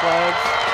flags.